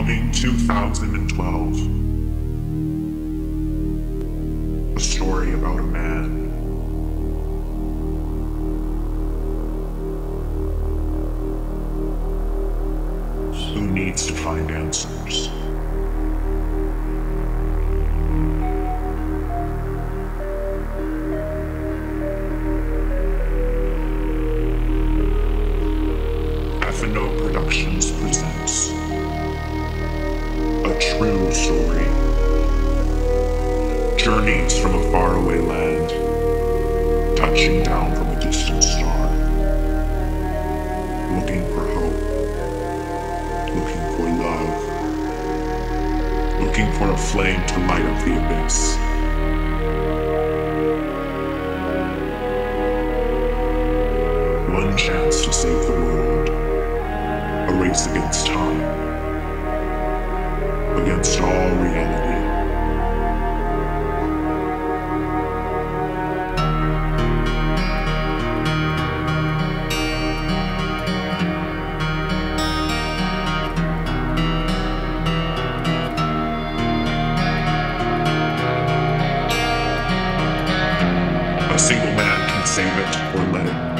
Coming 2012. A story about a man. Who needs to find answers? FNO Productions Journeys from a faraway land, touching down from a distant star. Looking for hope, looking for love, looking for a flame to light up the abyss. One chance to save the world, a race against time. single man can save it or let it